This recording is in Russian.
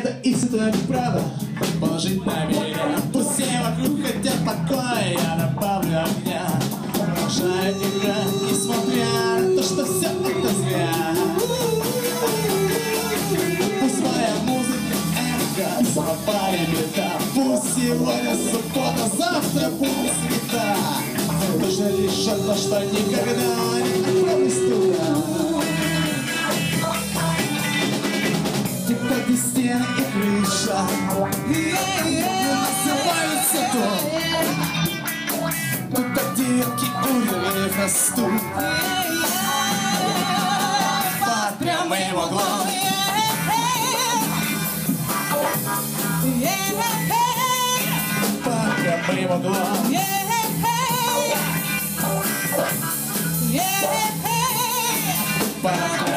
это истинная правда. Положить на меня Пусть все вокруг хотят покоя. Я добавлю огня Продолжает играть, несмотря на то, что все это зря. Пусть моя музыка эхо Запали беда Пусть сегодня суббота, завтра будет среда Точно лишь то, что никогда не откроюсь стены и крыша Называются дом так девки уровней растут Под прямым углом Под прямым углом Под